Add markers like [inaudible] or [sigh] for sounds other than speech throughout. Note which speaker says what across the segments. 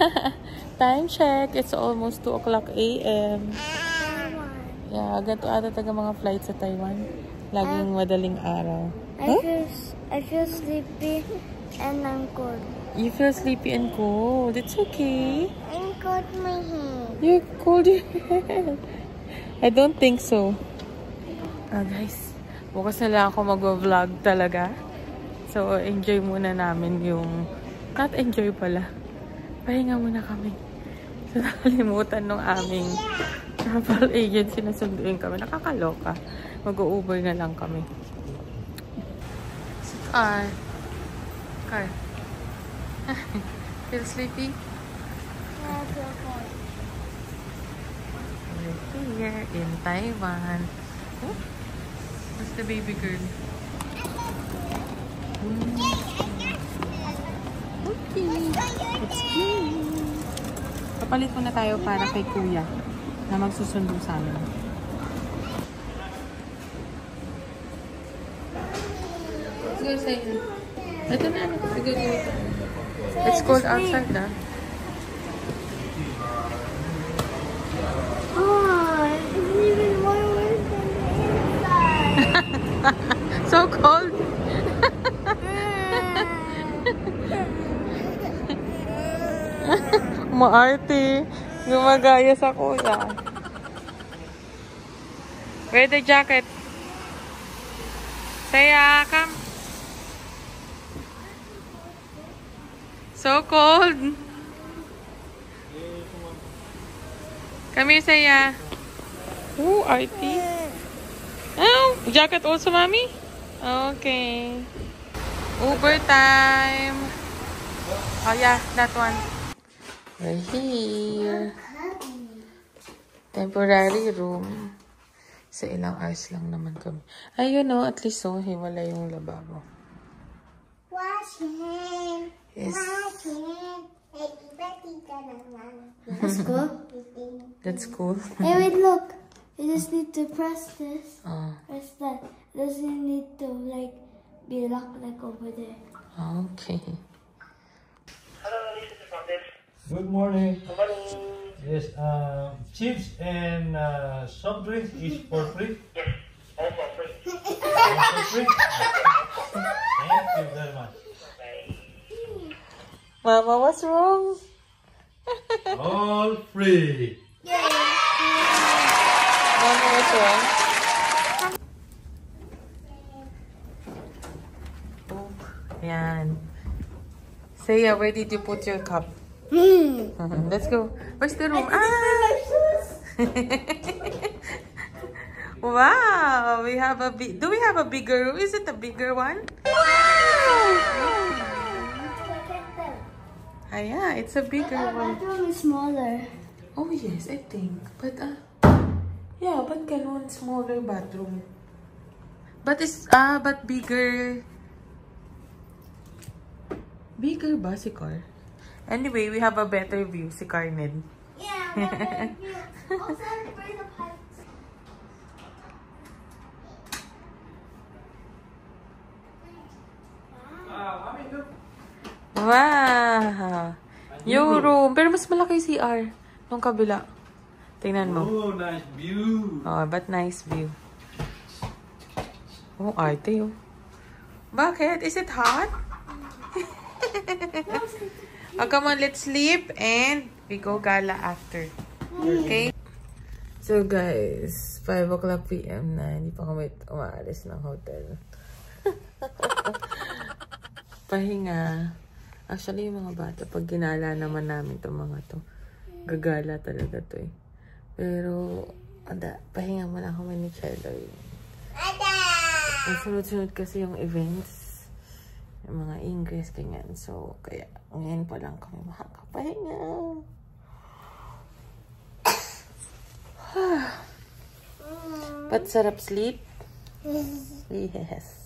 Speaker 1: [laughs] Time check. It's almost 2 o'clock a.m. Yeah, ganito ata taga mga flight sa Taiwan. Laging madaling araw.
Speaker 2: I
Speaker 1: Huh?
Speaker 2: feel I feel sleepy and I'm cold.
Speaker 1: You feel sleepy and cold. It's okay.
Speaker 2: I'm cold my hand.
Speaker 1: You're cold [laughs] your head. I don't think so. Ah, guys. Bukas na lang ako mag-vlog talaga. So, enjoy muna namin yung... Not enjoy pala. Pahinga muna kami. So, [laughs] nakalimutan nung aming travel agency na sunduin kami. Nakakaloka. Mag-uber na lang kami. Car. Car. [laughs] Feel sleepy?
Speaker 2: Yeah.
Speaker 1: We're here in Taiwan. Oh, the baby girl? Mm. It's cute. Papalit muna tayo para kay kuya na magsusundo sa amin. Let's go sa inyo. Ito na, ano gagawin ko. It's cold outside na.
Speaker 2: Oh, it's [laughs] even more worse than the inside.
Speaker 1: So cold! Maarte. Gumagaya sa kuya. Wear the jacket. Saya, come. So cold. Come here, Saya. Ooh, Artie. Oh, jacket also, mommy? Okay. Uber time. Oh, yeah, that one. We're here. Temporary room. Sa ilang hours lang naman kami. Ayun, no, at least, oh, hiwala yung lababo.
Speaker 2: Wash your hand.
Speaker 1: Yes.
Speaker 2: Wash your hand. Let's go.
Speaker 1: That's cool. [laughs]
Speaker 2: Hey, wait, look. You just need to press this.
Speaker 1: Oh,
Speaker 2: Press that. Doesn't need to, like, be locked, like, over there.
Speaker 1: Ah, okay.
Speaker 3: Good morning. Good morning. Yes, uh, chips and uh, soft drinks is for free. Yes, all for free. all for free. Thank you very much.
Speaker 1: Mama, what's wrong?
Speaker 3: All free.
Speaker 1: Mama, what's wrong? Oh, yan. Saya, where did you put your cup? Let's go. Where's the room? Ah! wow, we have a big. Do we have a bigger room? Is it a bigger one? Ah, yeah, it's a bigger one.
Speaker 2: bathroom is smaller.
Speaker 1: Oh yes, I think. But uh, yeah, but can one smaller bathroom. But it's ah, but bigger. Bigger Car? Anyway, we have a better view si Carmen.
Speaker 2: Yeah, but also for the pipes.
Speaker 1: Wow! Yung room. Pero mas malaki yung CR. Nung kabila. Tingnan mo.
Speaker 3: Oh, nice view.
Speaker 1: Oh, but nice view. Oh, arte oh. Bakit? Is it hot? Oh, come on, let's sleep and we go gala after. Okay? So guys, 5 o'clock p.m. na. Hindi pa kami umaalis ng hotel. [laughs] Pahinga. Actually, yung mga bata, pag ginala naman namin itong mga to, gagala talaga to eh. Pero, ada, pahinga mo na kami ni Chelo eh. Ang sunod-sunod kasi yung events, yung mga English, ganyan. So, kaya, ngayon pa lang kami makakapahinga. [sighs] But sarap sleep? [laughs] Yes.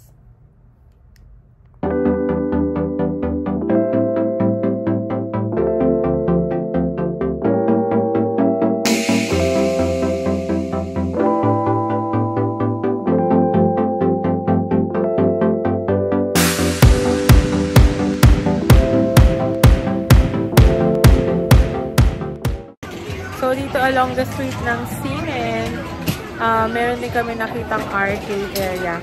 Speaker 1: Along the street ng Simen. Uh, meron din kami nakitang arcade area.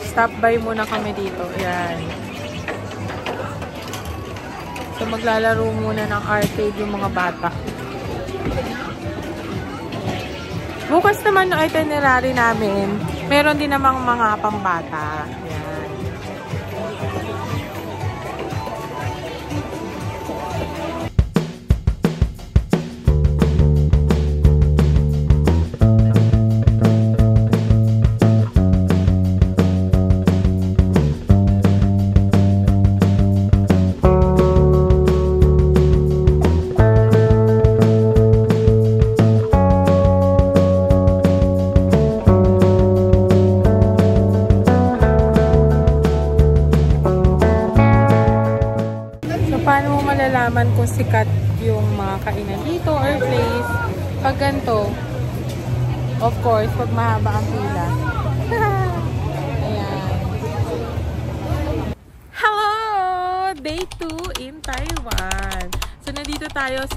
Speaker 1: Stop by muna kami dito. Ayan. So, maglalaro muna ng arcade yung mga bata. Bukas naman yung itinerary namin, meron din namang mga pambata.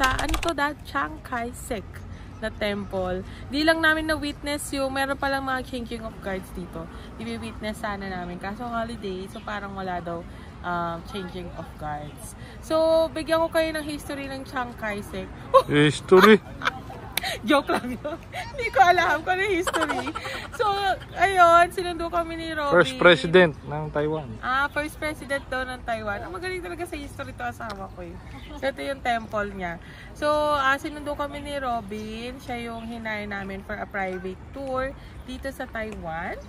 Speaker 1: Sa, ano to da? Chiang Kai-shek na temple. Di lang namin na-witness yung, meron palang mga changing of guards dito. I-witness sana namin. Kaso holiday, so parang wala daw um, changing of guards. So, bigyan ko kayo ng history ng Chiang Kai-shek.
Speaker 3: History. [laughs]
Speaker 1: Joke lang yun. [laughs] Hindi ko alam kung ano yung history. So, ayun, sinundo kami ni Robin.
Speaker 3: First president ng Taiwan.
Speaker 1: Ah, first president daw ng Taiwan. Ang magaling talaga sa history to asawa ko eh. So, ito yung temple niya. So, ah, sinundo kami ni Robin. Siya yung hinay namin for a private tour dito sa Taiwan.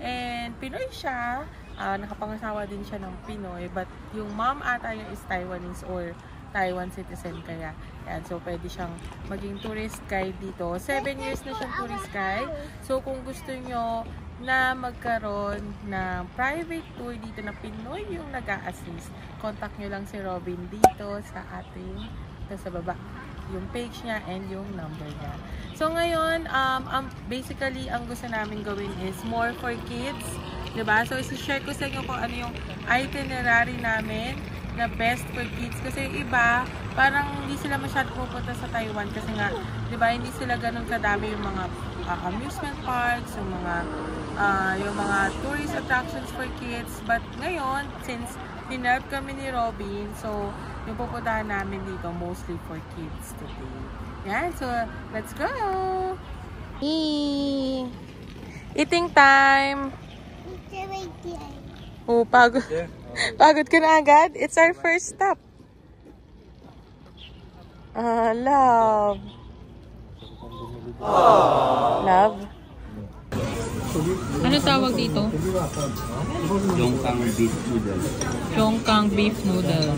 Speaker 1: And Pinoy siya. Ah, nakapangasawa din siya ng Pinoy. But yung mom ata niya is Taiwanese or Taiwan citizen kaya. Yan, so pwede siyang maging tourist guide dito. Seven years na siyang tourist guide. So kung gusto nyo na magkaroon ng private tour dito na Pinoy yung nag assist contact nyo lang si Robin dito sa ating, ito sa baba, yung page niya and yung number niya. So ngayon, um, um, basically, ang gusto namin gawin is more for kids. 'di ba So, isi-share ko sa inyo kung ano yung itinerary namin na best for kids. Kasi iba, parang hindi sila masyado pupunta sa Taiwan kasi nga, di ba, hindi sila ganun kadami yung mga uh, amusement parks, yung mga uh, yung mga tourist attractions for kids. But ngayon, since hinarp kami ni Robin, so yung pupuntahan namin dito mostly for kids today. Yan, so let's go! Eee! Eating time! Oh, pagod. [laughs] Pagod ka na agad? It's our first stop. Ah, love. Love. Ano tawag dito?
Speaker 4: Yongkang beef noodle.
Speaker 1: Yongkang beef noodle.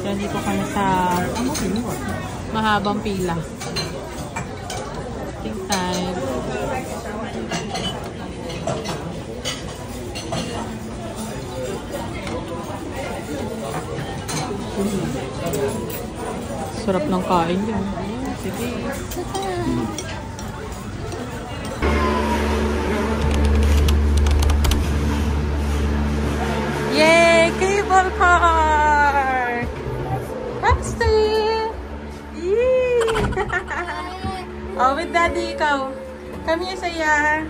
Speaker 1: So, dito kami sa mahabang pila. Think time. Sarap ng kain yan. Sige. Yay! Cable car! Upstairs! Yay! oh, with daddy, ikaw. Come here, Saya.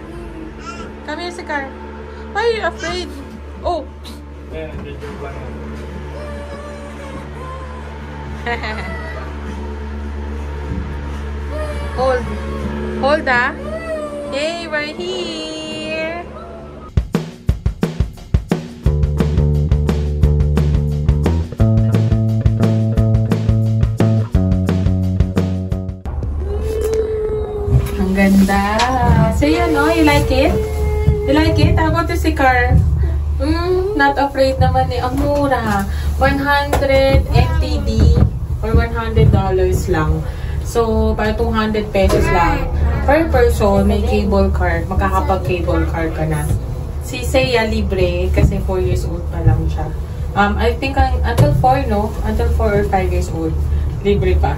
Speaker 1: Come here, sa car. Why are you afraid? Oh! [laughs] Hold. Hold ah. Yay, we're here. Ang ganda. So yun, no? You like it? You like it? How about the car? Mm, not afraid naman eh. Ang mura. 100 NTD or $100 lang. So, para 200 pesos lang. Per person, may cable car. Makakapag-cable car ka na. Si Seiya libre kasi 4 years old pa lang siya. Um, I think ang, until 4, no? Until 4 or 5 years old. Libre pa.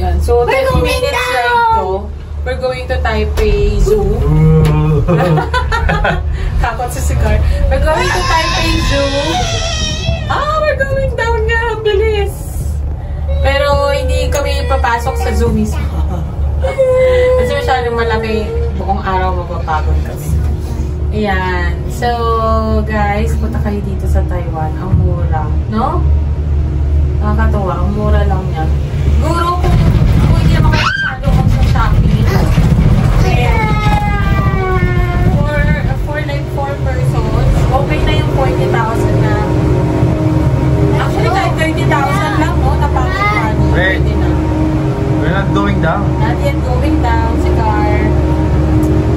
Speaker 1: Yan. So, 10 minutes ride to. We're going to Taipei Zoo. [laughs] Takot sa sigar. We're going to Taipei Zoo. Ah, we're going down nga. Ang bilis. Pero hindi papasok Zoomies [laughs] pa. Kasi masyadong malaki, buong araw mapapagod kami. Ayan. So, guys, punta kayo dito sa Taiwan. Ang mura. No? Nakakatawa. Ang mura lang niya. Guru, kung, kung hindi naman kayo masyado kung sa shopping, for, for like 4 persons, okay na yung 40,000 na. Actually, kahit 30,000 lang, no? Napakit 30,000.
Speaker 3: We're not going down.
Speaker 1: Not yet going down si car.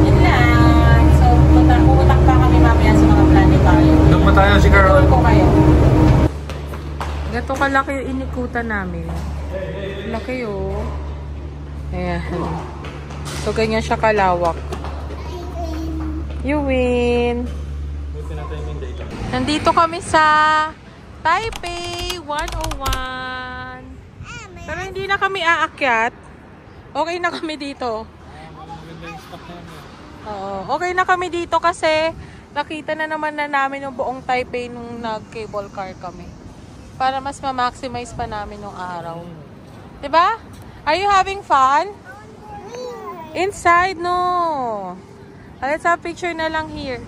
Speaker 1: Yun lang. So, pumunta, pumunta pa kami mamaya sa mga planetarium.
Speaker 3: Doon pa tayo si
Speaker 1: Tuturuan
Speaker 3: Carol.
Speaker 1: ko kayo. Gato kalaki yung inikutan namin. Laki oh. Ayan. So, ganyan siya kalawak. You win! Nandito kami sa Taipei 101. Pero hindi na kami aakyat. Okay na kami dito. Oo, okay na kami dito kasi nakita na naman na namin yung buong Taipei nung nag-cable car kami. Para mas ma-maximize pa namin yung araw. ba? Are you having fun? Inside, no. Let's have picture na lang here.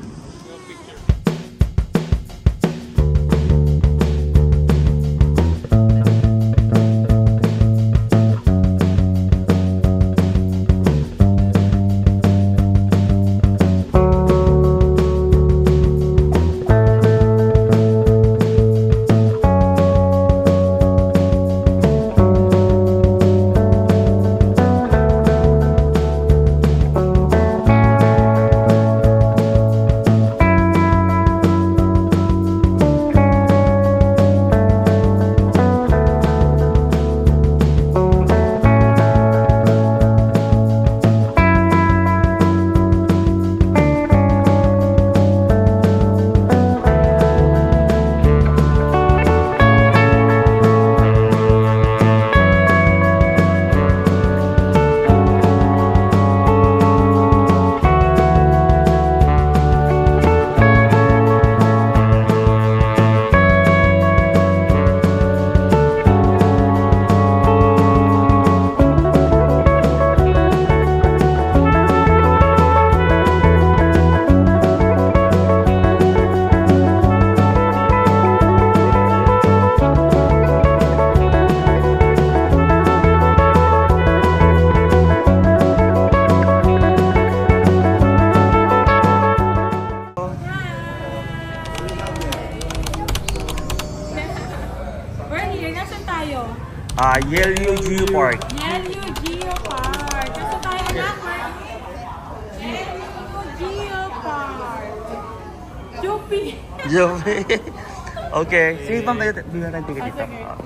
Speaker 4: Okay. Sige pa ba binaran ticket dito? Ah.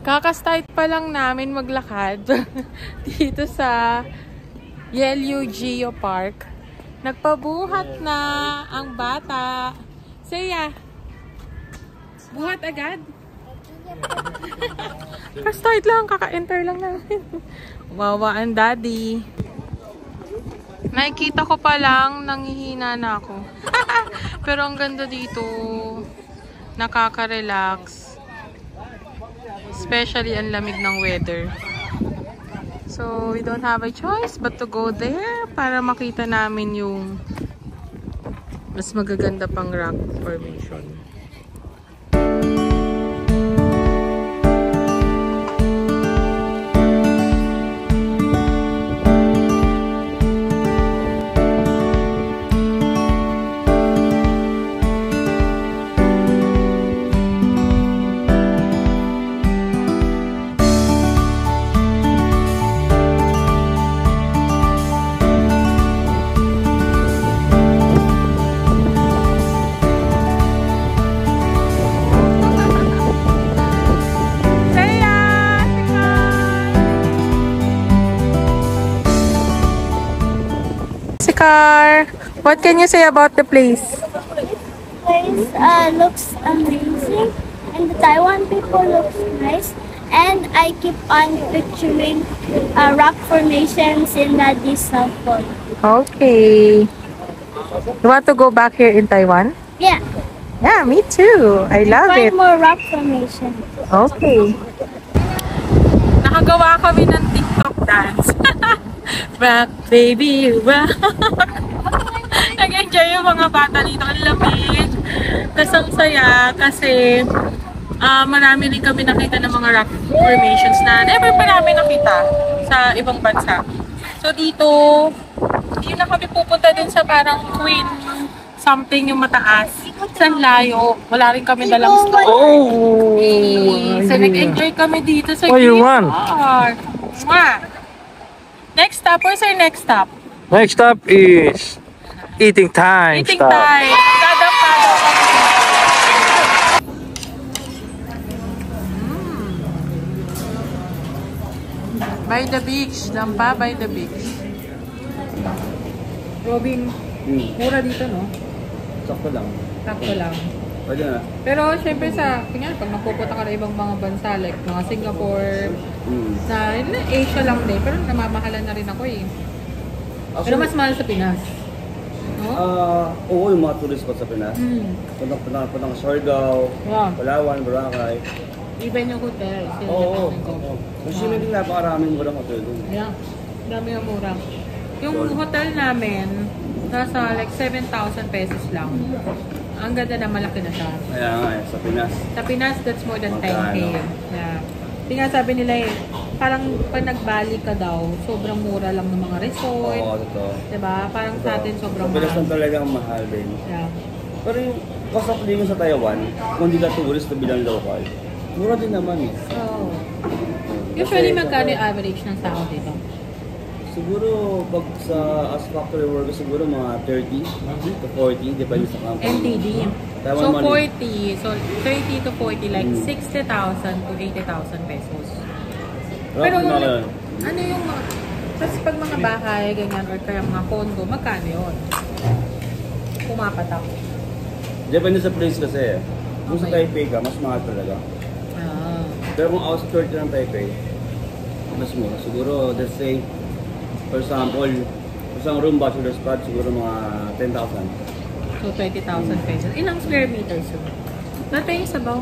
Speaker 1: Kakastart pa lang namin maglakad [laughs] dito sa Yellow Geo Park. Nagpabuhat na ang bata. Saya, buhat agad? [laughs] Ka-start lang, kaka-enter lang namin. Wawa ang daddy. Nakikita ko pa lang, nanghihina na ako. [laughs] Pero ang ganda dito. Nakaka-relax. Especially ang lamig ng weather. So, we don't have a choice but to go there para makita namin yung mas magaganda pang rock formation. Sikar! What can you say about the place?
Speaker 2: place uh, looks amazing and the Taiwan people looks nice and I keep on picturing uh, rock formations in Nadi cell phone.
Speaker 1: Okay. You want to go back here in Taiwan?
Speaker 2: Yeah,
Speaker 1: Yeah, me too. I love it.
Speaker 2: find more rock formations.
Speaker 1: Okay. Nakagawa kami ng TikTok dance. Rock, baby, rock. [laughs] Nag-enjoy yung mga bata dito. Ang lamig. Tapos ang saya kasi ah marami rin kami nakita ng mga rock formations na never pa namin nakita sa ibang bansa. So dito, hindi na kami pupunta din sa parang Queen something yung mataas. Sa layo. Wala rin kami dalang stop.
Speaker 3: Oh!
Speaker 1: So nag-enjoy kami dito sa
Speaker 3: want?
Speaker 1: Park. Mwah! Next stop, where's our next stop?
Speaker 3: Next up is eating time.
Speaker 1: Eating
Speaker 3: stop.
Speaker 1: time. Dadampa daw kami. Mm. By the beach. Dampa by the beach. Robin,
Speaker 4: Hmm.
Speaker 1: mura dito, no?
Speaker 4: Sakto lang.
Speaker 1: Sakto lang.
Speaker 4: Pwede na.
Speaker 1: Pero syempre sa, kunyari, pag napupunta ka na ibang mga bansa, like mga Singapore,
Speaker 4: Hmm.
Speaker 1: na na, Asia lang din, pero namamahalan na rin ako eh. Pero mas mahal sa Pinas. No?
Speaker 4: Ah, oo, yung mga tourist spots sa Pinas.
Speaker 1: Mm.
Speaker 4: Punta punta punta ng Siargao,
Speaker 1: Wow.
Speaker 4: Palawan, Boracay.
Speaker 1: Even yung hotel.
Speaker 4: Oo, oo.
Speaker 1: ko.
Speaker 4: Kasi may din napakaraming murang hotel dun.
Speaker 1: Yeah. Dami yung mura. Yung hotel namin, nasa like 7,000 pesos lang. Ang ganda na malaki na siya.
Speaker 4: Kaya nga eh, sa Pinas.
Speaker 1: Sa Pinas, that's more than 10k.
Speaker 4: Magkano?
Speaker 1: Yeah. Hindi nga sabi nila eh, parang pag nagbali ka daw, sobrang mura lang ng mga resort.
Speaker 4: Oo, totoo.
Speaker 1: Diba? Parang sa atin sobrang
Speaker 4: Sa Pinas
Speaker 1: mahal.
Speaker 4: talagang mahal din.
Speaker 1: Yeah.
Speaker 4: Pero yung cost of living sa Taiwan, kung hindi ka tourist na bilang local, mura din naman eh.
Speaker 1: So, usually
Speaker 4: Kasi-
Speaker 1: magkano yung average ng sahod dito?
Speaker 4: Siguro pag sa as factory worker siguro mga 30 to 40 depende sa company.
Speaker 1: NTD.
Speaker 4: Taiwan
Speaker 1: So,
Speaker 4: money.
Speaker 1: 40. So, 30 to 40, like
Speaker 4: Mm.
Speaker 1: 60,000 to 80,000 pesos.
Speaker 4: Pero
Speaker 1: Pero,
Speaker 4: na yun.
Speaker 1: ano yung mga... Tapos pag mga bahay, ganyan, or kaya mga condo, magkano yun? Pumapatak.
Speaker 4: Depende sa place kasi eh. Kung sa
Speaker 1: Okay.
Speaker 4: Taipei ka, mas mahal talaga.
Speaker 1: Ah.
Speaker 4: Pero kung outskirts ng Taipei, mas mura. Siguro, let's say, for example, isang room bachelor's pad, siguro mga 10,000.
Speaker 1: So, 20,000 pesos. Ilang square meters yun? Nato yung sabaw.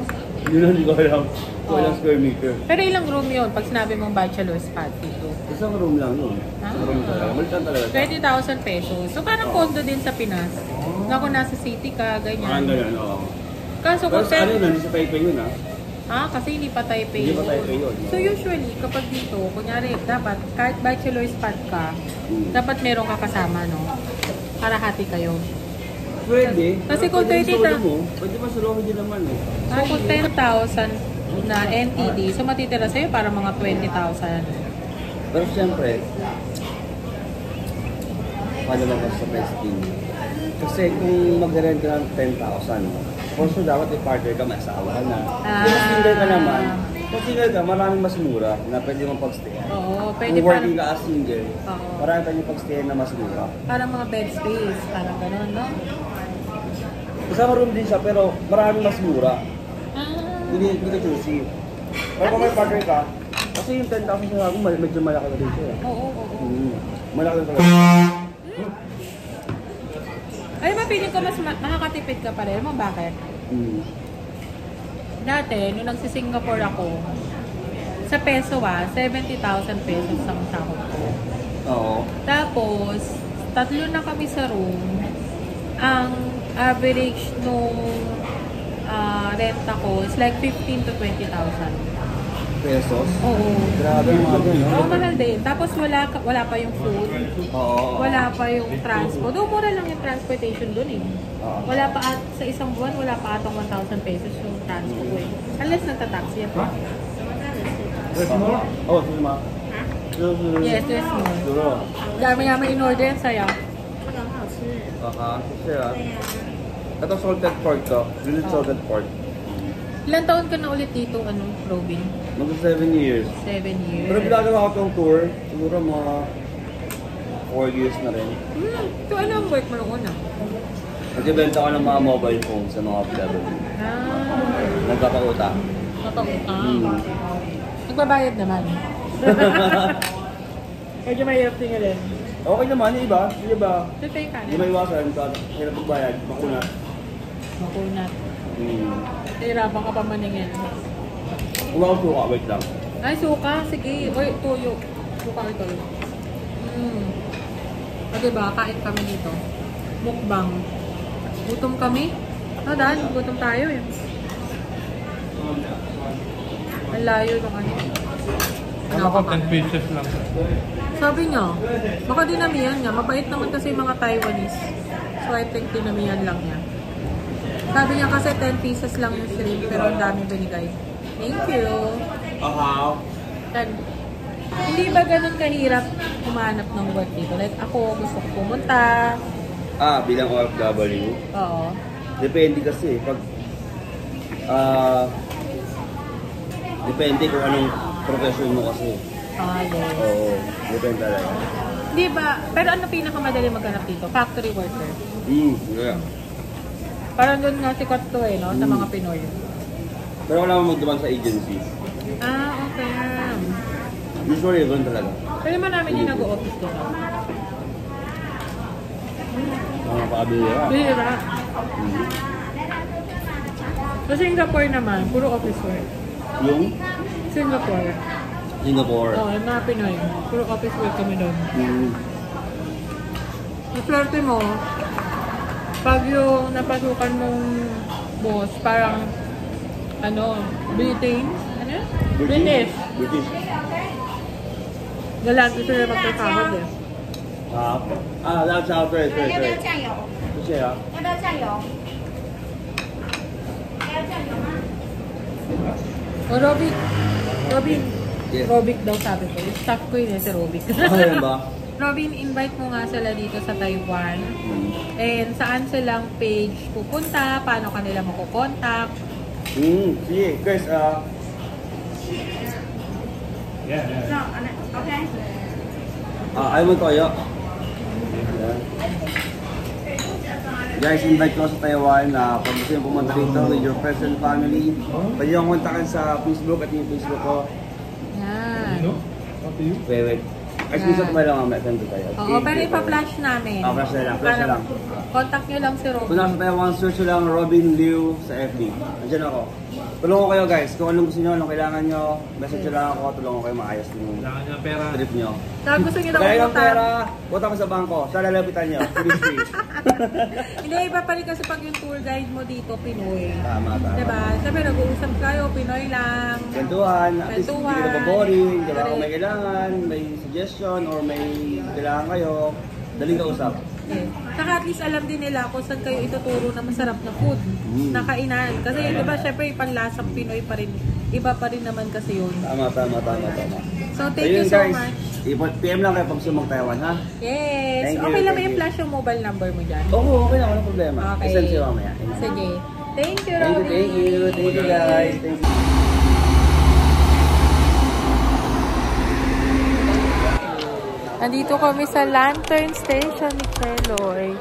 Speaker 4: Yun ang hindi ko alam.
Speaker 1: Oo.
Speaker 4: ilang square meter.
Speaker 1: Pero ilang room yun pag sinabi mong bachelor's pad dito?
Speaker 4: Isang room lang yun. Isang room
Speaker 1: Ah.
Speaker 4: talaga. Malitan talaga.
Speaker 1: 20,000 pesos. So, parang condo din sa Pinas. Na kung nasa city ka,
Speaker 4: Parang
Speaker 1: ganyan.
Speaker 4: ganyan, oo.
Speaker 1: Kaso
Speaker 4: Pero
Speaker 1: kung
Speaker 4: sa ano yun, hindi sa Taipei yun ah.
Speaker 1: Ah, kasi hindi pa Taipei.
Speaker 4: Hindi pa Taipei yun.
Speaker 1: So usually, kapag dito, kunyari, dapat, kahit bachelor's pad ka,
Speaker 4: Hmm.
Speaker 1: dapat meron ka kasama, no? Para hati kayo.
Speaker 4: Pwede.
Speaker 1: Kasi kung
Speaker 4: pwede
Speaker 1: 30
Speaker 4: solo
Speaker 1: ta-
Speaker 4: mo, pwede pa solo mo din naman eh.
Speaker 1: So kung 10,000 na NTD, so matitira sa'yo para mga 20,000.
Speaker 4: Pero siyempre, paano naman sa testing? Kasi kung mag-rent ka ng 10,000, sure dapat i-partner ka, may asawa na.
Speaker 1: Ah.
Speaker 4: Kung single ka naman, kung single ka, maraming mas mura na pwede mong pag-stay.
Speaker 1: Oo, pwede
Speaker 4: Kung working
Speaker 1: parang,
Speaker 4: ka as single,
Speaker 1: Oo.
Speaker 4: marami pa yung pag-stay na mas mura.
Speaker 1: parang mga bed space, parang gano'n, no?
Speaker 4: Isang room din siya, pero maraming mas mura.
Speaker 1: Ah,
Speaker 4: Hindi, hindi ka choosy. Pero kung may partner ka, kasi yung 10,000 sa ako, medyo malaki na din siya. eh.
Speaker 1: oo, oo, oo.
Speaker 4: Mm. Malaki na talaga.
Speaker 1: Ay, ba, feeling ko mas ma- makakatipid ka pa rin. Mo, bakit?
Speaker 4: Mm.
Speaker 1: Dati, nung nagsi-Singapore ako, sa peso ah, 70,000 pesos ang sahod ko.
Speaker 4: Oo.
Speaker 1: Tapos, tatlo na kami sa room. Ang average nung ah, renta ko is like 15 to 20,000.
Speaker 4: Pesos?
Speaker 1: Oo.
Speaker 4: Grabe yung mga ganun,
Speaker 1: Oo, mahal din. Tapos wala, ka- wala pa yung food.
Speaker 4: Oo.
Speaker 1: Wala pa yung transport. Doon mura lang yung transportation doon eh.
Speaker 4: Oo.
Speaker 1: Wala pa at, sa isang buwan, wala pa atong 1,000 pesos yung transport eh. Unless nagta-taxi ako.
Speaker 4: Oo. Oh, sige ma.
Speaker 1: Yes, yes, more.
Speaker 4: Siguro.
Speaker 1: Dami nga may in-order yan sa'yo.
Speaker 4: Baka. Kasi ah. Ito salted pork to. Grilled
Speaker 1: Oo.
Speaker 4: salted pork.
Speaker 1: Ilan taon ka na ulit dito, ano, Robin?
Speaker 4: Mag 7 years.
Speaker 1: Seven years.
Speaker 4: Pero ginagawa ko itong tour, siguro mga 4 years na rin.
Speaker 1: Hmm, so ano ang work mo una?
Speaker 4: Nagbibenta ko ng mga mobile phones sa mga PW.
Speaker 1: Ah,
Speaker 4: Nagpapautang.
Speaker 1: totoo ka.
Speaker 4: Hmm.
Speaker 1: Nagbabayad naman. [laughs] Medyo mahirap tingnan.
Speaker 4: Okay naman, yung iba. Yung iba.
Speaker 1: Prepay ka
Speaker 4: Hindi may iwasan. Kahit hirap magbayad, makuna.
Speaker 1: Makunat.
Speaker 4: Hmm.
Speaker 1: Hirapan ka pa maningin.
Speaker 4: Umawag ko ka, wait lang.
Speaker 1: Ay, suka. Sige. Oy, tuyo. Suka ito. Mm. O, diba? Kain kami dito. Mukbang. Gutom kami. Ah, Dan, gutom tayo eh. Ang layo ng ano.
Speaker 3: Ano ko, 10 pieces lang.
Speaker 1: Sabi niya, baka dinamihan nga. Mabait naman kasi yung mga Taiwanese. So I think dinamihan lang niya. Sabi niya kasi 10 pieces lang yung shrimp pero ang dami binigay. Thank you.
Speaker 4: Aha.
Speaker 1: Then, hindi ba ganun kahirap humanap ng work dito? Like ako, gusto ko pumunta.
Speaker 4: Ah, bilang OFW.
Speaker 1: Oo.
Speaker 4: Depende kasi. Pag, ah, depende kung anong profession mo kasi.
Speaker 1: Ah, yes.
Speaker 4: Oo, depende talaga.
Speaker 1: Di ba? Pero ano pinakamadali maghanap dito? Factory worker.
Speaker 4: Hmm, yeah.
Speaker 1: Parang doon nga sikat to eh, no? Sa
Speaker 4: Mm.
Speaker 1: mga Pinoy.
Speaker 4: Pero wala mo magdumang sa agency.
Speaker 1: Ah, okay.
Speaker 4: Usually, ganun talaga.
Speaker 1: Pwede man namin yung nag-office dito.
Speaker 4: Mga pakabila.
Speaker 1: Bihira.
Speaker 4: Hmm.
Speaker 1: Sa Singapore naman, puro office work.
Speaker 4: Yung
Speaker 1: Singapore.
Speaker 4: Singapore.
Speaker 1: Oo, yung mga Pinoy. Puro office work kami doon.
Speaker 4: Hmm.
Speaker 1: Maswerte mo, pag yung napasukan mong boss, parang, ano, British, ano? British.
Speaker 4: British.
Speaker 1: Galante sila magkasahod eh.
Speaker 4: Ah, ah, that's out right, right,
Speaker 5: 要不要
Speaker 4: right.
Speaker 5: 酱油？
Speaker 4: Kasi ah,
Speaker 5: 要不要酱油？还要酱油吗？
Speaker 1: O, Robic. Robin.
Speaker 4: Yes.
Speaker 1: Robic daw sabi ko. Yung staff ko yun eh, si Robic.
Speaker 4: ano yan ba? [laughs]
Speaker 1: Robin, invite mo nga sila dito sa Taiwan. And saan silang page pupunta, paano kanila makukontakt.
Speaker 4: Hmm, sige, guys, ah,
Speaker 3: Yeah, yeah.
Speaker 5: 那 OK。
Speaker 4: ah, ayaw mo toyo. Yan. Guys, invite ko sa Taiwan na pag gusto nyo pumunta dito with your friends and family, pwede nyo kontakin sa Facebook at yung Facebook ko.
Speaker 1: Yan.
Speaker 3: No? Up to you.
Speaker 4: Wait, wait. Ay, screenshot mo lang mamaya, send tayo.
Speaker 1: Oo, pero ipa-flash namin.
Speaker 4: Ah, flash na lang, flash na lang.
Speaker 1: Contact nyo lang si Robin.
Speaker 4: nasa Taiwan, search nyo lang Robin Liu sa FB. Nandiyan ako. Tulungan ko kayo guys. Kung anong gusto nyo, anong kailangan nyo, message nyo lang ako, tulungan ko kayo maayos yung
Speaker 3: Kailangan niya pera.
Speaker 4: trip nyo.
Speaker 1: Saan gusto nyo daw
Speaker 4: Kaya ng
Speaker 1: pumunta?
Speaker 4: pera, buta ko sa bangko. Sa lalapitan nyo. [laughs] Please, please. [laughs]
Speaker 1: Hindi, iba pa rin kasi pag yung tour guide mo dito, Pinoy.
Speaker 4: Tama, tama.
Speaker 1: Diba? Sabi, nag-uusap kayo, Pinoy lang.
Speaker 4: Kwentuhan, at least hindi ka na boring. Diba? Kung
Speaker 1: Correct.
Speaker 4: may kailangan, may suggestion, or may kailangan kayo, daling kausap.
Speaker 1: Eh. Saka at least alam din nila kung saan kayo ituturo na masarap na food,
Speaker 4: Mm.
Speaker 1: na kainan. Kasi di ba, syempre, panlasang Pinoy pa rin. Iba pa rin naman kasi yun.
Speaker 4: Tama, tama, tama, tama.
Speaker 1: So, thank
Speaker 4: Ayun,
Speaker 1: you so
Speaker 4: guys.
Speaker 1: much.
Speaker 4: I- PM lang kayo pag gusto mag-Taiwan, ha?
Speaker 1: Yes.
Speaker 4: Thank you,
Speaker 1: okay lang
Speaker 4: thank
Speaker 1: may
Speaker 4: you.
Speaker 1: flash yung mobile number mo dyan.
Speaker 4: Oo, okay lang, walang problema.
Speaker 1: Okay.
Speaker 4: I-send siya mamaya.
Speaker 1: Sige. Thank you,
Speaker 4: Thank you, thank you. Thank you, guys. Thank you.
Speaker 1: Nandito kami sa Lantern Station ni Cheloy.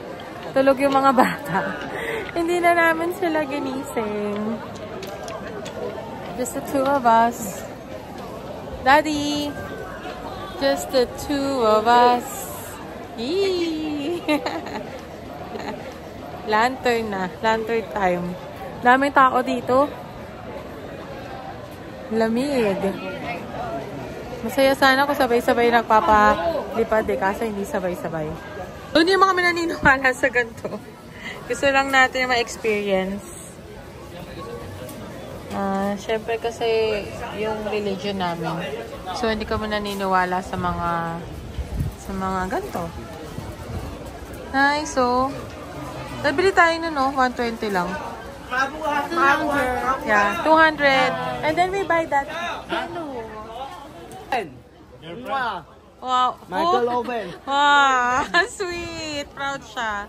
Speaker 1: Tulog yung mga bata. [laughs] Hindi na namin sila ginising. Just the two of us. Daddy! Just the two of us. Yee! [laughs] Lantern na. Lantern time. Daming tao dito. Lamig. Masaya sana kung sabay-sabay nagpapalipad eh, kaso hindi sabay-sabay. So, hindi mo kami naniniwala sa ganito. Gusto lang natin ma-experience. Ah, syempre kasi yung religion namin. So, hindi kami naniniwala sa mga sa mga ganito. Nice, so. Nabili tayo nun, no? 120 lang. Yeah, 200. And then we buy that. Hello. Wow.
Speaker 4: Michael
Speaker 1: Oh.
Speaker 4: Owen. [laughs]
Speaker 1: Wow, [laughs] sweet. Proud siya.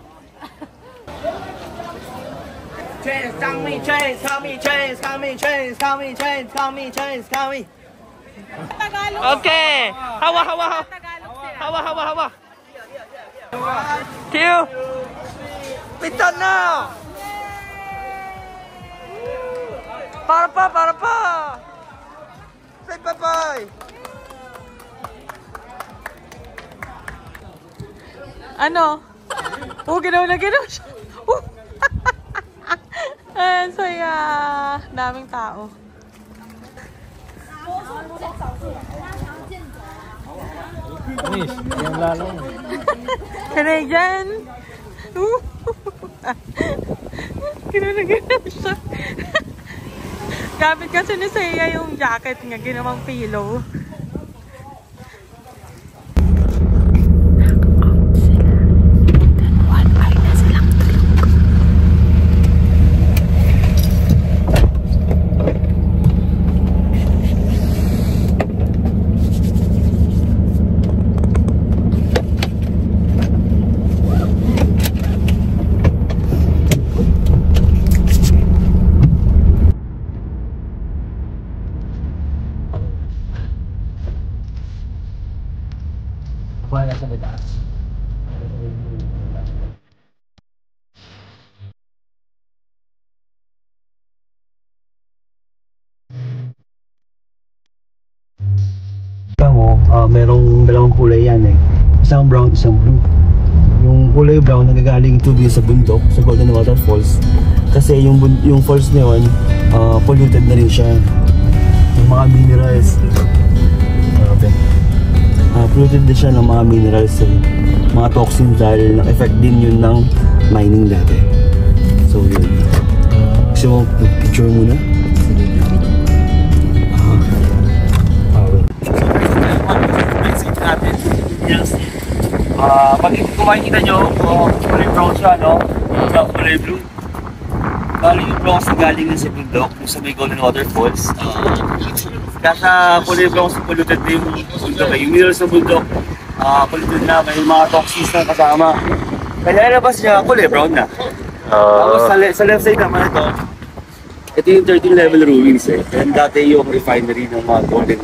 Speaker 6: Trains coming, trains coming, trains coming, trains coming, trains coming, trains coming. Okay. Hawa, hawa, hawa. Hawa, hawa, hawa. Two. Bitan na. Para pa, para pa. Say bye-bye.
Speaker 1: Ano? [laughs] Oh, ginaw na ginaw siya. Oh. [laughs] Ang saya. Daming tao.
Speaker 3: Miss, yung lalo.
Speaker 1: Canadian! Uh! Gano'n gano'n siya. Gamit kasi ni Seiya yung jacket niya, ginawang pillow.
Speaker 4: Brown, isang blue. Yung kulay brown nagagaling tubig sa bundok, sa Golden Waterfalls. Kasi yung yung falls na yun, ah, polluted na rin siya. Yung mga minerals. Grabe. Ah, polluted din siya ng mga minerals eh. Mga toxins dahil na-effect din yun ng mining dati. So yun. Gusto mo picture muna? Ah, pag kung makikita nyo, oh, kulay brown siya, no? Sa kulay blue. Galing yung bronze na galing na sa bundok, yung sa may Golden Waterfalls. Kaya sa kulay bronze, polluted na yung bundok. Yung minerals ng bundok, ah, polluted na, may mga toxins na kasama. Kaya nalabas niya, kulay brown na. Tapos sa, le- sa left side naman ito, ito yung 13 level ruins eh. And dati yung refinery ng mga golden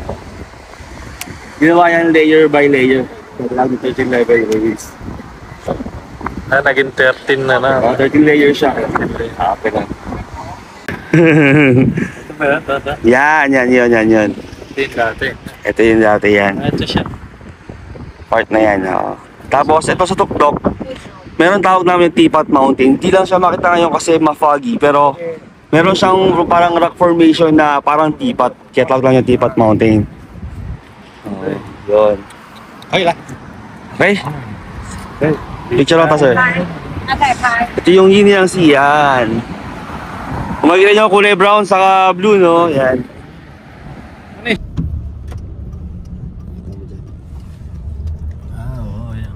Speaker 4: Ginawa yan layer by layer. Yung 13 level ruins.
Speaker 3: Ah, naging 13 na na.
Speaker 4: Ah, 13 layer siya. Ah, okay lang.
Speaker 3: Ito ba yan?
Speaker 4: Yan, yan, yun, yan, yun.
Speaker 3: Ito yung dati.
Speaker 4: Ito yung dati yan.
Speaker 3: Ah, ito siya.
Speaker 4: Part na yan, oo. Tapos, ito sa tuktok, meron tawag namin yung Teapot Mountain. Hindi lang siya makita ngayon kasi ma-foggy, pero meron siyang parang rock formation na parang teapot. Kaya tawag lang yung Teapot Mountain. Oh, yun.
Speaker 3: Okay lang.
Speaker 4: Okay? Picture lang ta, sir. Ito yung yin yang siyan. Kung makikita nyo kulay brown saka blue, no? Yan.
Speaker 3: Ah, oo, yan.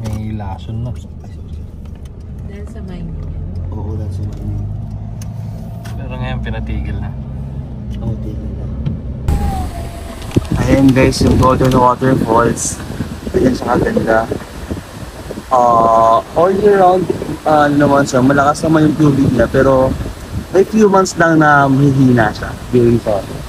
Speaker 3: May lason na.
Speaker 1: Dahil sa mine.
Speaker 4: Oo, that's what I mean.
Speaker 3: Pero ngayon pinatigil na.
Speaker 4: Oo, tigil na. Ayan guys, yung Golden Waterfalls. Ganyan siya kaganda. Uh, all year round, uh, naman siya, malakas naman yung tubig niya, pero may few months lang na mahihina siya during summer.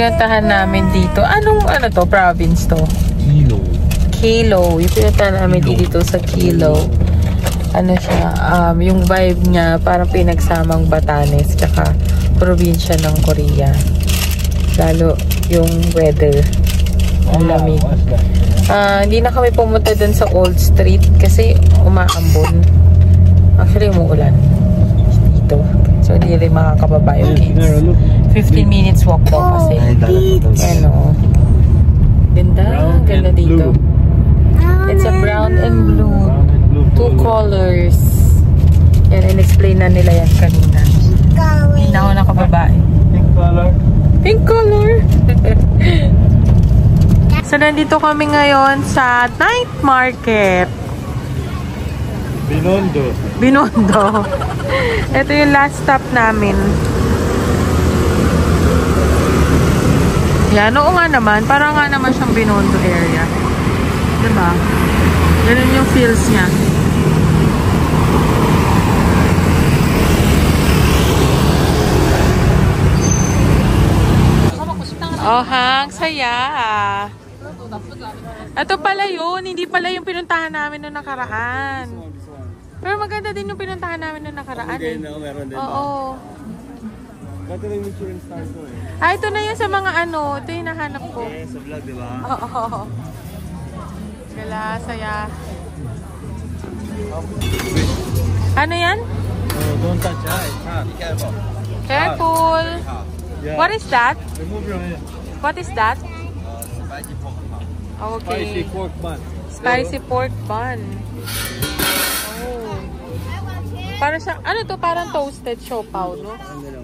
Speaker 1: Pinuntahan namin dito, anong ano to, province to?
Speaker 3: Kilo.
Speaker 1: Kilo. Yung pinuntahan namin dito sa Kilo. Ano siya, um, yung vibe niya parang pinagsamang Batanes tsaka probinsya ng Korea. Lalo yung weather. Ang lamig. Ah, hindi na kami pumunta dun sa Old Street kasi umaambon. Actually, umuulan dito. So, hindi rin makakababa yung kids. 15 minutes walk daw kasi. Ano. Ganda. Ganda dito. It's a brown and blue. Two colors. Yan, in-explain na nila yan kanina. Hindi na ako nakababae.
Speaker 3: Pink color.
Speaker 1: Pink color. [laughs] so, nandito kami ngayon sa night market.
Speaker 3: Binondo.
Speaker 1: Binondo. [laughs] Ito yung last stop namin. Yan, oo nga naman. Para nga naman siyang Binondo area. Diba? Ganun yung feels niya. Oh, hang, saya. Ito pala yun. Hindi pala yung pinuntahan namin noong nakaraan. Pero maganda din yung pinuntahan namin noong nakaraan eh.
Speaker 4: na meron din.
Speaker 1: Oo.
Speaker 4: Dati lang yung star ko eh.
Speaker 1: Ah, ito na yun sa mga ano. Ito yung nahanap ko.
Speaker 4: Eh, sa vlog, di ba?
Speaker 1: Oo. Kala, saya. Ano yan?
Speaker 3: Oh, don't touch ah, hot.
Speaker 4: Be careful.
Speaker 1: Careful.
Speaker 3: Yeah.
Speaker 1: What is that?
Speaker 3: Remove your hand.
Speaker 1: What is that?
Speaker 4: Uh, spicy pork.
Speaker 3: Spicy
Speaker 1: Okay.
Speaker 3: pork bun.
Speaker 1: Spicy pork bun. Oh. Para sa ano to? Parang toasted siopaw, no? Hindi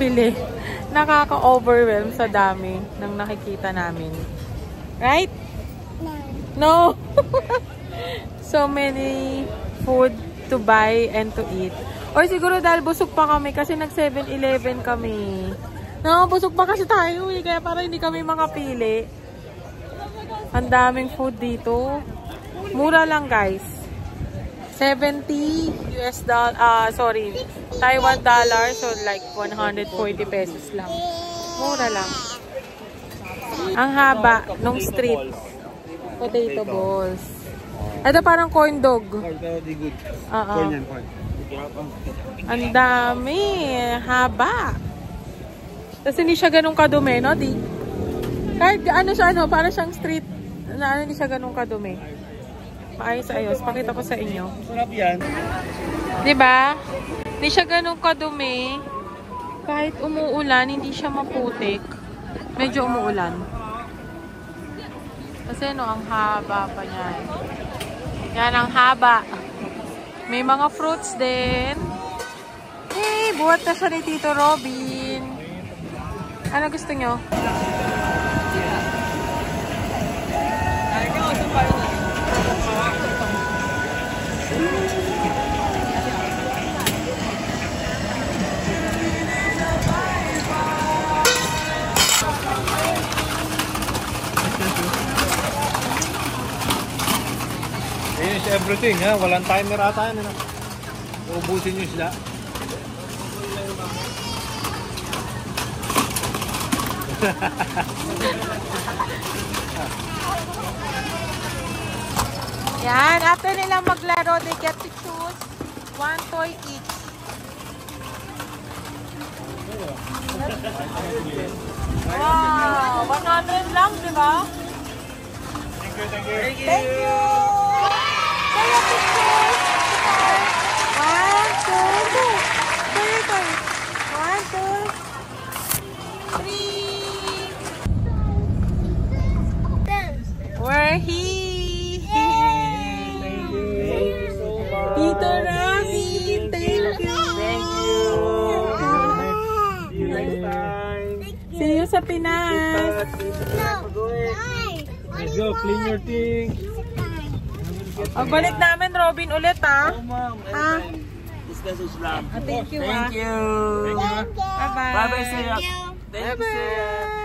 Speaker 1: makabili. Nakaka-overwhelm sa dami ng nakikita namin. Right? No. [laughs] so many food to buy and to eat. Or siguro dahil busog pa kami kasi nag 7-Eleven kami. No, busog pa kasi tayo eh. Kaya para hindi kami makapili. Ang daming food dito. Mura lang guys. 70 US dollar, ah sorry, Taiwan dollar, so like 140 pesos lang. Mura lang. Ang haba nung street. Potato balls. Ito parang corn dog.
Speaker 4: Yan, corn.
Speaker 1: Ang dami. Haba. Tapos hindi siya ganun kadumi, no? Di? Kahit ano siya, ano, parang siyang street, na ano, hindi siya ganun kadumi. Maayos-ayos. Pakita ko sa inyo.
Speaker 4: Sarap yan.
Speaker 1: Di ba? Hindi siya ganun kadumi. Kahit umuulan, hindi siya maputik. Medyo umuulan. Kasi no, ang haba pa niyan. Yan ang haba. May mga fruits din. Hey, buhat na siya ni Tito Robin. Ano gusto nyo?
Speaker 3: Everything ha. Walang timer ata yan. Ano? Ubusin nyo sila. [laughs]
Speaker 1: Yan, after nilang maglaro, they get to choose one toy each. Wow, 100 lang, di ba?
Speaker 3: Thank you, thank you.
Speaker 1: Thank you!
Speaker 4: See you next time.
Speaker 1: See you sa Pinas!
Speaker 3: Let's go, clean your things.
Speaker 1: Pagbalik namin, Robin, ulit ah.
Speaker 4: Oh, ma'am. This message lang.
Speaker 1: thank you.
Speaker 4: Thank you.
Speaker 1: Bye-bye.
Speaker 4: Bye-bye, Sia. Thank you,
Speaker 1: Bye-bye.